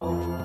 Bum,